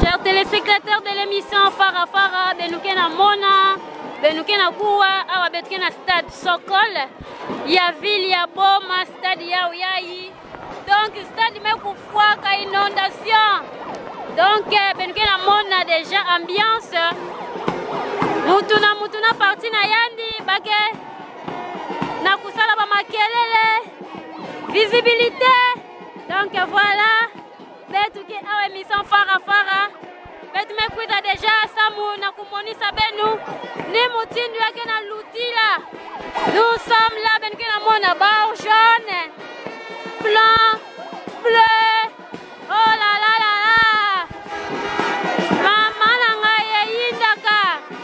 Chers téléspectateurs de l'émission Fara Fara, Benouke na Mona, Benouke na Koua, awa Benouke na stade Sokol, ya ville ya Boma, stade ya Oyayi. Donc stade me kufuaka inondation. Donc euh, Benouke na Mona déjà ambiance. Mutu na mutu na parti na yandi bake na kusala ba makelele visibilité. Donc voilà. betu ke awa emission fara fara betu mekwita deja samu na kumonisa benu ni motindo yake na lutila nous sommes là benu ke namona bor jaune blanc bleu oh la la la la mama na ngai eyindaka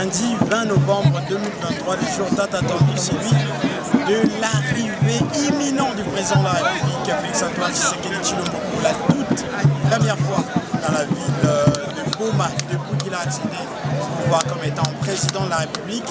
lundi 20 novembre 2023, le jour date attendu celui de l'arrivée imminente du président de la République, Félix-Antoine Tshisekedi Chilombo, pour la toute première fois dans la ville euh, de Boma, depuis qu'il a accédé au pouvoir comme étant président de la République.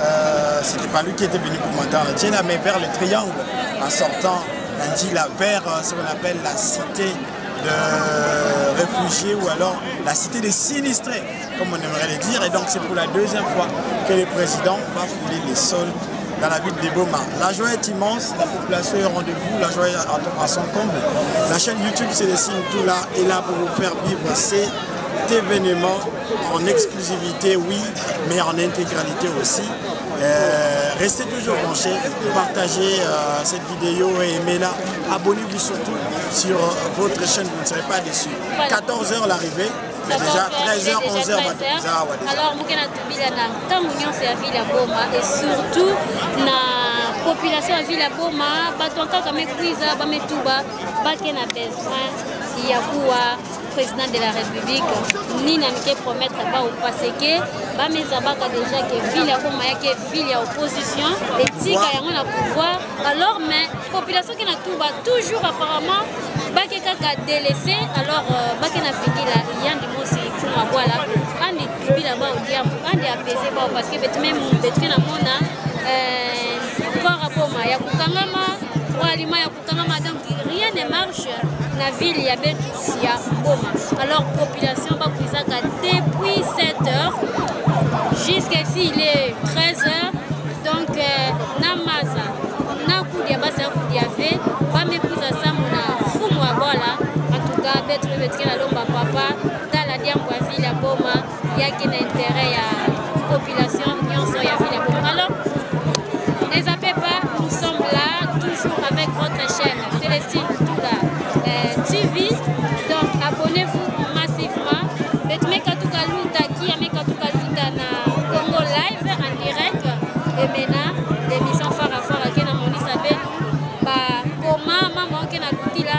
Euh, C'était pas lui qui était venu pour monter en entier, mais vers le triangle, en sortant, on dit vers euh, ce qu'on appelle la cité de réfugiés ou alors la cité des sinistrés, comme on aimerait le dire. Et donc c'est pour la deuxième fois que le président va fouler les sols dans la ville de Boma. La joie est immense, la population est au rendez-vous, la joie est à son comble. La chaîne YouTube C'est des tout là est là pour vous faire vivre cet événement En exclusivité, oui, mais en intégralité aussi. Euh, restez toujours branchés, partagez euh, cette vidéo et aimez-la. Abonnez-vous surtout sur votre chaîne, vous ne serez pas déçus. 14h l'arrivée. mais déjà 13h 11h baza awa déjà alors moke na tobila na ntango nyonso ya ville ya boma et surtout na population ya ville ya boma bato ya kaka mekuiza bametuba bake na besoin ya kuwa président de la république nini amike promettre ba ou pas c'est que bamezabaka déjà que ville akoma yake ville ya opposition etika yango na pouvoir alors mais population ke na tuba toujours apparemment bake kaka délaissé alors euh, bake na fikila yandi mosi fuma bwala andi tubila ba odiambo andi apese bao parce que betu meme betu ke na mona euh, corps aboma ya kokangama alima ya Kama madame dit, rien ne marche na ville ya Betus ya Boma. Alors population bakuisaka depuis 7 heures jusqu'ici il est 13 heures. Donc euh, na maza na kudia basa kudia ve ba mekuza samu na fumu abola. En tout cas, Betus betkela lomba papa tala diambo ya ville ya Boma. eyaki na interet ya population nyonso ya ville ya Goma. Alors, ne zappez pas, nous sommes là, toujours avec votre chaîne Célestine Touda euh, TV. Donc, abonnez-vous massivement. Betumeka Tukaluta, qui a meka Tukaluta na Congo Live en direct. Et maintenant, l'émission Fara Fara, qui est na Monisa Belu, ba Koma, maman, qui est na Lutila,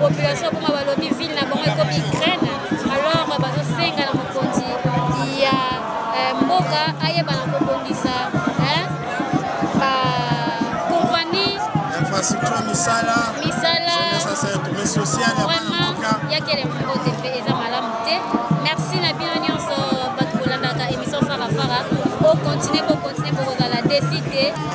population bongo balobi ville na bango ekomi ukraine alors bazosenga na mokonzi ya eh, mboka ayeba na kobongisa eh, bakompagnie infrastructure misala misala social ya bana mboka yakele mbote mpe eza malamu te merci na bino nyonso bato bolandaka émission farafara bokontinue bokontinue bokozala desi te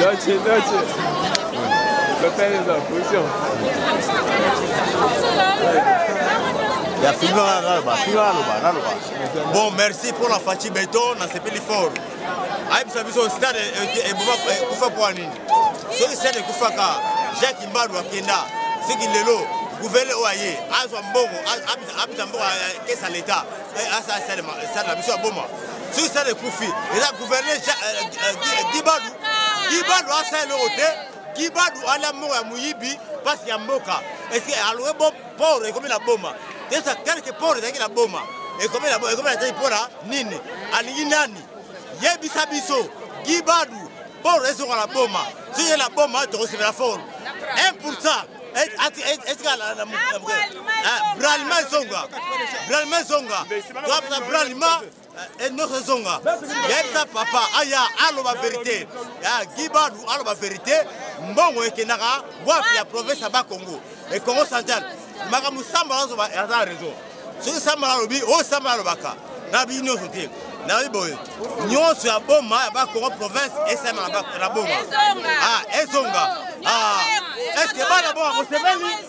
Dolce, dolce. Bapele za position. Ya filma na loba, filma na loba, na loba. Bon, merci pour la fachi beton, na sepeli fort. ayebisa biso stade eboma ekufa mpo ya nini soki stade ekufaka jacques mbalu akenda soki lelo guverne oyo aye azwa mbongo abita mbongo akesa leta eh, asala stade na biso ya boma soki stade ekufi eza guverne eh, eh, gibadu gibadu asala eloko te gibadu alia mbongo ya moyibi mpasi ya mboka eske alowe port ekomi na boma tesa quelque port ezalaki na boma ekomi na boma ekomi na tei mpona nini alingi nani yebisa biso gibadu port ezonga na boma soki ye na boma tokosepela fort 1 pour cent etikala na bralima ezonga bralima ezonga toapesa bralima Eh, nyonso ezonga yebisa papa aya aloba verité ya gibadu aloba verité mbongo ekendaka wapi ya province ya bakongo ekongo central makambo sambala azoba aza réseau soki sambala alobi oyo oh, sambala alobaka na bi nyonso te nayebi boye nyonso ya boma ya bakongo province esema na boma ezonga ah, ah. eske bana bonga kosepeli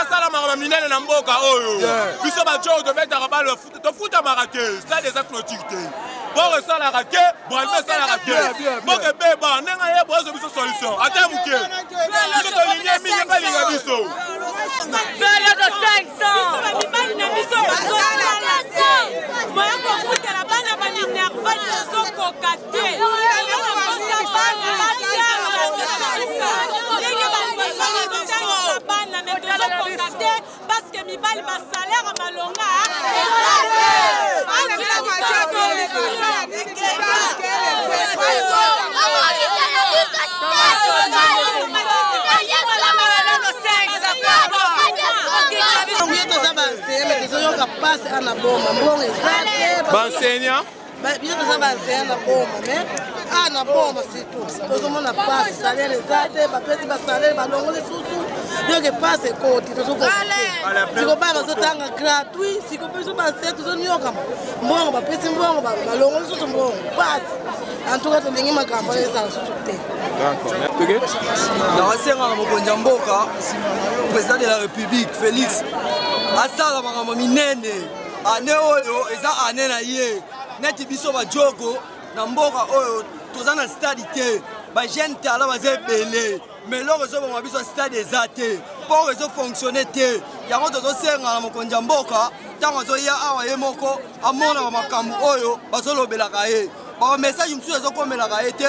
asala makambo minene na mboka oyo biso bacoyo tobetaka balo ya futa tofutamaka te stade eza clotire te boko esalaka te boalme esalaka te boko ebeba ndenge aye boyezo biso solution ata moke biso tolingi mingi balinga biso mibali na biso bazosala te moya kofutela bana baminerval tozokoka te parce que mibali ba salaire ya malonga tozoyoka pasi ana boma mbongo eza te banseignant biso toza bazeya na boma me a na boma surtout tozomona pasi salele eza te bapesi basalele balongo lisusu yoke pasi ekoti tozosikoba bazotanga gratuit sikope biso base tozonyokama mbongo bapesi mbongo balongo lisusu mbongo pasi antuka tolingi makambo oyo ezala lisusu te nakosenga na mokonzi ya mboka président de la république félix asala makambo minene ane oyo eza ane na ye neti biso bajoko na mboka oyo toza na stade te bajeune tala baza ebele mais eloko ezoboma biso stade eza te port ezofonctionne te yango tozosenga na mokonzi ya mboka ntango azoya awa ye moko amonaka makambo oyo bazolobelaka ye bamessage mosusu ezokomelaka ye te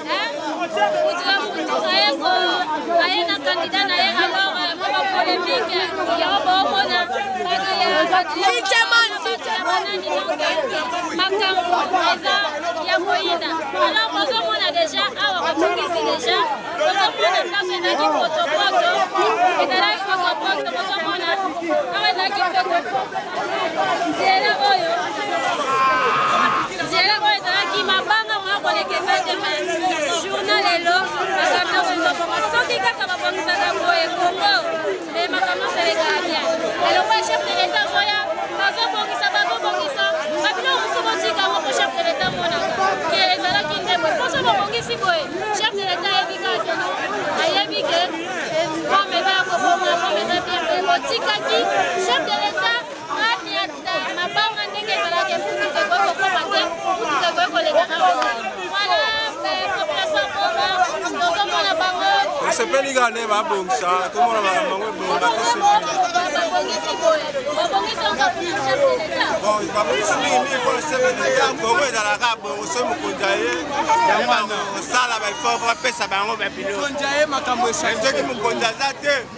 moto ya motu aye ko aye na kandida na ye alors euh, mwa bapolemike yango boomona bato ya banani makambo eza ya koyina alors bozomona deja awa babongisi deja bozomona place ezalaki potopoto ezalaki potopoto bozomona awa ezalaki potopoto nzela oyo nzela oyo ezalaki mabanga moya kolekesa te me journa lelo makambo nyonso ezobonga soki kaka babongisaka boye kongo me makambo nyonso elekaka bien eloko ya chef de leta azoya bazobongisa bazobongisa babino mosusu botika yango mpo chef de leta amonaka ke ezalaki nde boye mposo babongisi boye chef de leta ayebi kaka ayebi ke pome eza ya kobonga pome eza bien botikaki chef de leta nasepeli kaka nde babongisa tomona makambo yango ebonga babongisi mingi mingi mpo nasebenete ya kongo ezalaka bongo so mokonzi aye osala baefort bapesa bango babiloko soki mokonzi aza te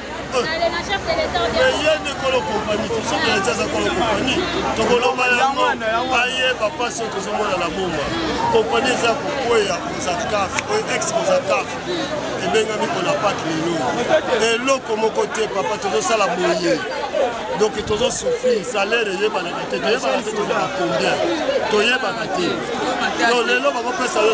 tokolomba yango aye bapasi oyo tozomona na boma kompani eza kokweya ozakaf oyo ex ozakaf ebengami kona pake lelo eloko moko te papa tozosala boye donc tozosouffrir salaire eyebanaka te toyebaka te tozala combien toyebaka te lelo bakopesa yo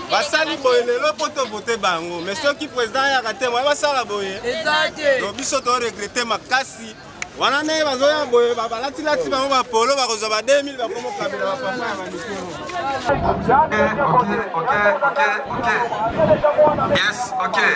basali boye lelo mpo tovote bango mais soki président ayaka te moye basala boye to biso toregrete makasi wana ndenge bazoya boye balatilati bango bapolo bakozwa ba 2000 bakomokabela bapapa ya bamikoro Yes, okay.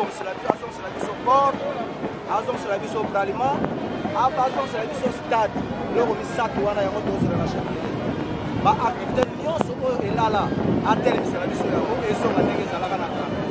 azongisela biso azongisela biso port azongisela biso braliment azongisela biso stade biloko misato wana yango tozela na champion baactivité nyonso oyo elala atelemisela biso yango ezonga ndenge ezalaka na kala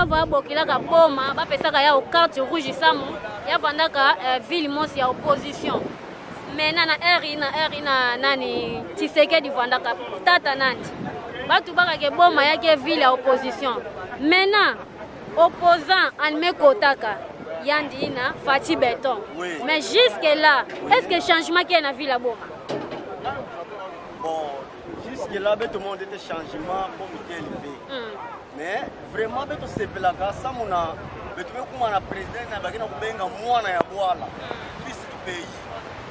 yava bokelaka boma bapesaka yao carte rouge samu yavandaka eh, ville monsi ya opposition mena na ri na ri na nani tisekedi vandaka tata nani bato bakake boma yake ville ya opposition mena opposant anime kotaka yandi na fati beton oui. mais jusque là est ce que changement kee na ville ya boma bon. Jusque là, beto monde était changement pour Michael V. Mm. Mais vraiment, beto sepelaka sa mona beto bekuma na président na bakina kubenga mwana ya bwala mm. fils du pays.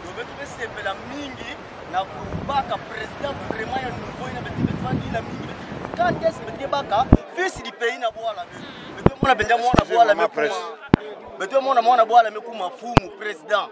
Donc beto besepela mingi na kubaka président vraiment ya nouveau ina beto beto bandila mingi beto quand est-ce que beto baka fils du pays na bwala beto mm. beto mona benja mwana bwala mekuma beto mona mwana bwala mekuma fumu président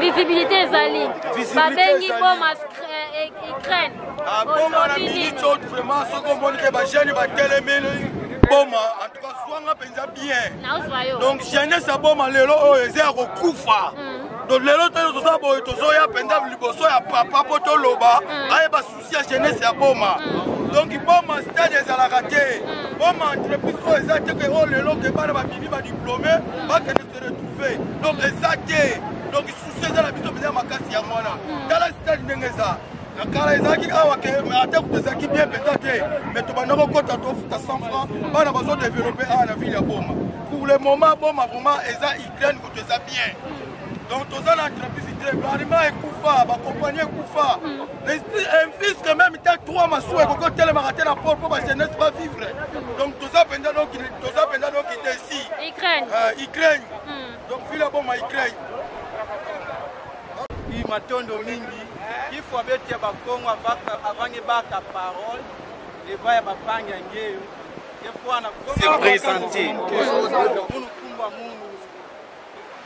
Visibilité Zali, Babengi Bomas, Ukraine. aboma na minute oyo vraiment soki omoni ke bajeune batelemeli boma en tout cas swanga mpenza bien donc jeunesse aboma lelo oyo eza ya kokufa mm. donc lelo te toza boye tozoya mpenza liboso ya papa mpo toloba mm. ayeba susi ya jeunesse ya boma mm. donc boma stade ezalaka te boma entreprise oyo eza te ke oyo oh, lelo ke bana babimi badiplome bakende se retrouve donc eza te donc susi eza na biso mpenza ya makasi yango wana tala stade ndenge eza na kala ezalaki awa ke ata kutu ezalaki bien peta te me tobanda kokɔta tofuta 100 franc bana bazodeveloppe awa na ville ya boma pour le moment boma vraiment eza ukraine kutu eza bien donc toza na entreprise te barima ekufa bakompani ekufa infisque meme ta trois masuwa ekoki otelemaka te na port mpo bajeunesse ba vivre donc toza mpenza toza mpenza doki desi ukraine euh, donc ville ya boma ukraine i matondo mingi kifo abeti ya bakongo avange baka parole eva ya bapangi ya ngeyo efwana se présente munu kumba munu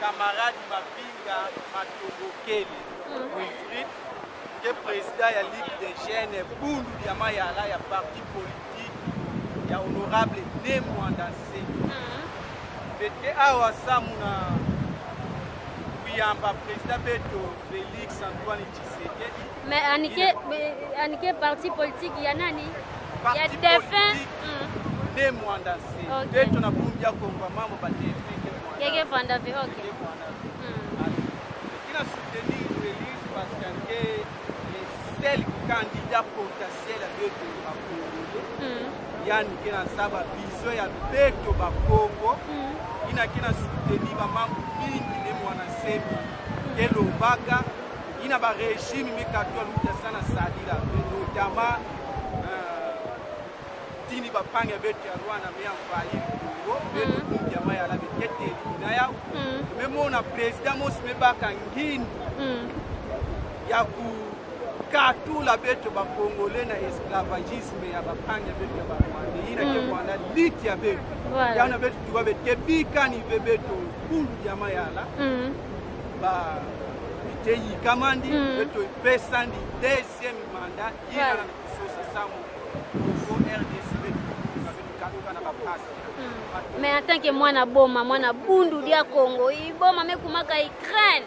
camarade mapinga matobokeli wilfrid te président ya ligue des jeunes bundu ya mayala ya parti politique ya honorable ne mwanda nse pete mhm. awa samu na koyamba président beto félix antoine tshisekedi mais anike anike parti politique ya nani ya défunt hmm. ne mwanda nse beto na bumbi ya kongo mambo ba défunt keke fanda ve ok kina soutenir félix parce que anike le seul candidat potentiel Ciel ya beto ba Congolais. Mm. Yani ke na saba vision ya beto ba Congo. Mm. Ina ke na soutenir ba mambo mingi ne mwana semi. Mm. Ke lobaka ina ba regime mi katwa luta sana sadira notamment euh, tini ba panga beto ya Rwanda mi envahir Congo. Beto mm. mingi ya maya la bekete na ya. Mm. Memo na president mos me baka ngini. Mm. Ya ku katula beto ba congolais na esclavagisme ya bapanya beto ya barwande yina ke mm. rwanda liti ya beto yana beto tuba beto ke bikani be beto kulu diama yala mm. ba te yikamandi mm. beto epesandi deuxième mandat yina na bisosa sango ko rdc beto ka beto katuka na bapasi mais en tant que mwana boma mwana bundu dia congo iboma mekumaka ukraine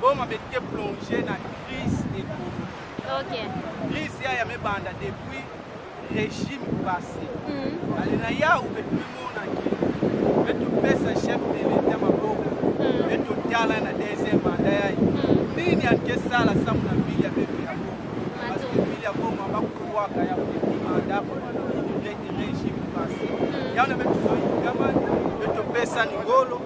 Goma bete plongé na crise économique. Ok. Crise ya ya mebanda depuis régime passé. Mm. Ale na ya ou betu mona ki. Betu pesa chef de l'État maboko. Mm. Betu tala na deuxième mandat ya. Mm. Nini anke sala samu na ville ya betu ya Goma. Parce que ville ya Goma ba kuwa ka ya betu mandat pour le régime passé. Mm. Ya na betu so yikama betu pesa ni ngolo.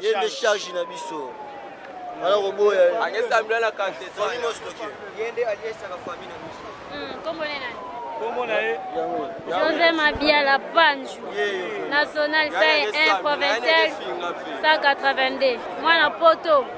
ye nde charge na biso ala koboya angesambila na kante soki mostoki ye nde aliesaka fami na biso nkombo ne nani nkombo na ye josé mabiala panju national sai 1 provincial 182 mwana poto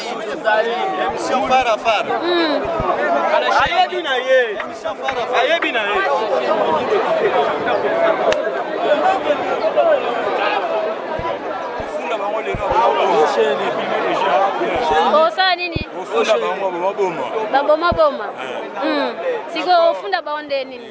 Emission fara fara. Ayebi na ye. Emission fara fara. Ayebi na ye. Funda bango lelo. Osala nini? Ofunda bango baboma. Baboma boma. Hmm. Sikoyo ofunda bango nde nini?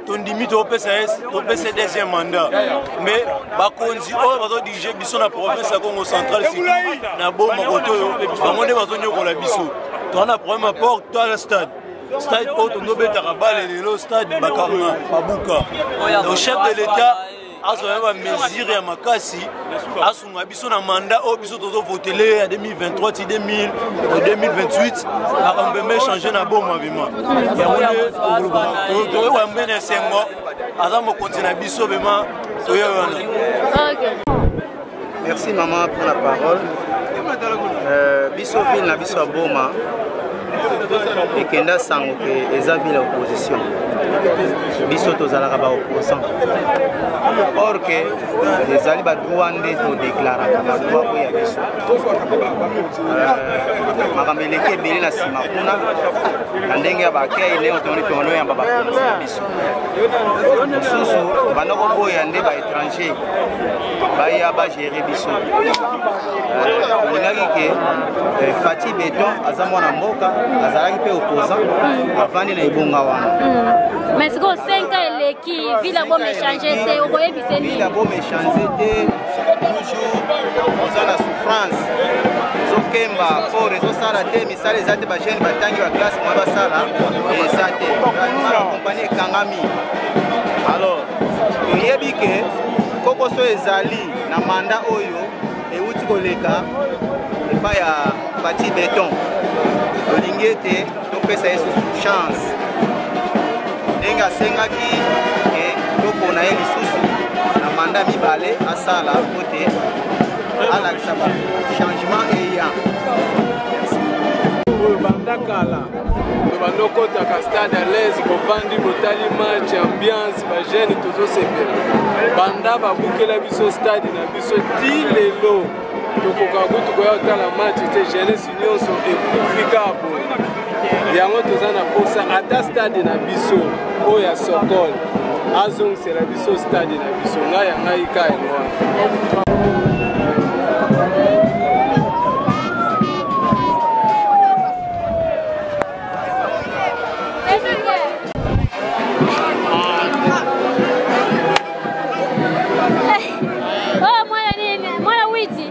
tondimi topesa ye topesa ye deuxième mandat mais bakonzi oyo bazodirige biso na province ya congo central surtout na boma kote oyo bango nde bazonyokola biso toza na problème ya port to na stade stade oyo tondobetaka bale lelo stade bakanga babuka donc chef de l'état azwa ya bamesure ya makasi asunga biso na manda oyo biso tozovotele ya 2023 ti 2028 makambo pembe echange na boma bima yango nde toyewa mbene esengo aza mokonzi na biso bema toye wana merci maman pour la parole euh, biso ville na biso ya boma ekenda sango ke eza ville ya opposition biso tozalaka baopposant or ke ezali badroit nde todeklaraka badroit oyo ya biso euh, makambo eleki ebele na nsima kuna na ndenge ya bakei leo tongoni tongono yamba bakonzi ya biso mosusu banda koboya nde baétranger baya bagere biso olingaki ke eh, fati beton aza mwana mboka azalaki mpe opposant avandi na ebonga wana hmm. mais sikoyo 5 ans eleki vila bo mechange te okoyebise nini vila bo mechange te toujours oza na souffrance ozokemba port ezosala te sala eza te bajeune batangi baklasse mwa basala eza te kompani ekangami alors toyebi ke kokoso ezali na manda oyo euti koleka epai ya bati beton tolingi ete topesa ye susu chance ndenge asengaki topona ye lisusu na manda mibale asala mpo te alakisa ba changement eya oyo banda kala banda okotaka stade à l'aise bovandi botali match ambiance bajeune tozosepela banda babukela biso stade na biso ti lelo tokoka kutu koya kotala match te jeunesse nyonso ekufi kaka boye yango toza na posa ata stade na biso oyo ya sokol azongisela biso stade na biso ngai ya ngai ka yango wana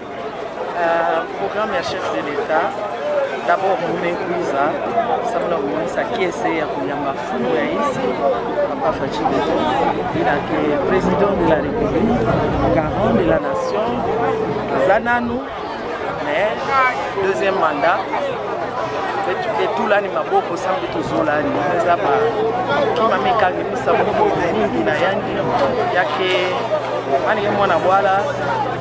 Uh, programme ya chef de l'etat d'abord omekuiza sabula komonisa kiese ya koyamba fumu ya isi papa faci beto ilake président de la république garant de la nation aza nanu mais deuxième mandat etulani maboko sambi tozolani eza bakima mikangi misamu mingi na yangi yake anike mwana bwala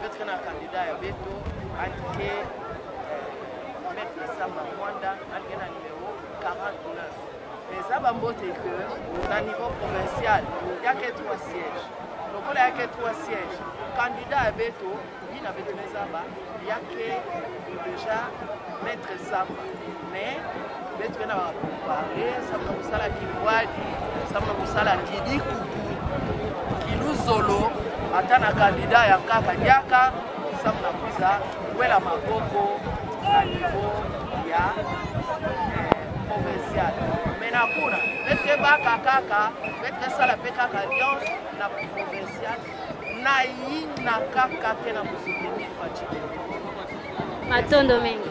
Peut-être na candidat ya beto anike euh, maître samba mwanda anike na numéro 49 eza bambote ke na niveau provincial yake trois siège lokola yake trois siège candidat ya beto ye na beto na ezaba yake déjà maître samba mais beti bena bakoparle sabu na kosala kibwadi sabu na kosala kidikuku kiluzolo ata na kandida ya kaka diaka sabu na kuza wela maboko na nivo ya eh, provincial me na kuna beti ebaka kaka beti besala mpe kaka alliance na provincial nayina kaka te na kosoutenir fatshi matondo mengi